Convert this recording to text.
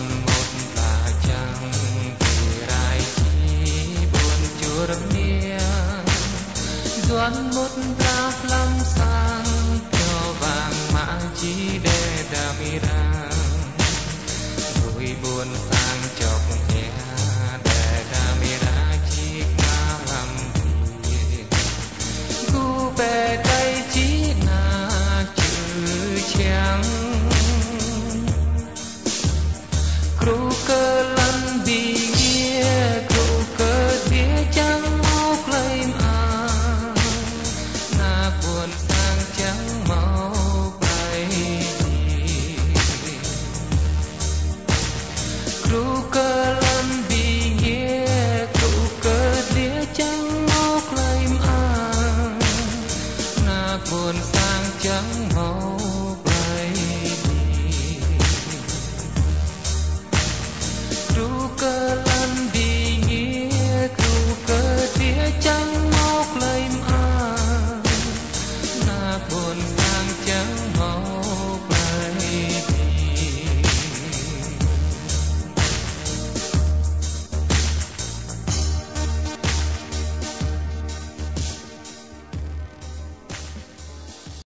ន់មុនតាចាំងពីរាយជីបួនជួរនាងស្វន់មុនត្រាផ្លំ